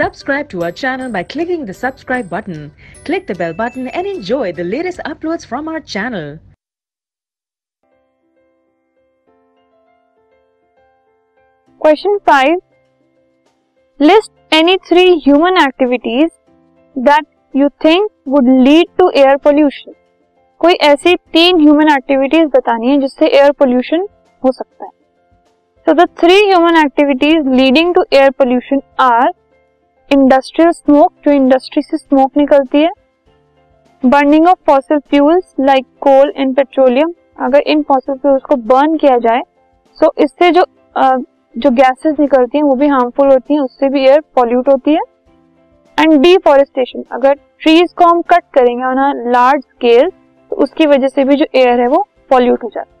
Subscribe to our channel by clicking the subscribe button. Click the bell button and enjoy the latest uploads from our channel. Question 5 List any three human activities that you think would lead to air pollution. कोई ऐसी तीन human activities बतानी है जिससे air pollution हो सकता है so the three human activities leading to air pollution are industrial smoke, जो इंडस्ट्री से स्मोक निकलती है। Burning of fossil fuels like coal and petroleum, अगर इन फॉसिल फ्यूल्स को बर्न किया जाए सो so इससे जो जो गैसेस निकलती हैं, वो भी हार्मफुल होती हैं, उससे भी एयर पॉल्यूट होती है। एंड डिफॉरेस्टेशन, अगर ट्रीज को हम कट करेंगे ऑन अ लार्ज स्केल तो उसकी वजह से भी जो एयर है, वो पॉल्यूट हो जाता है।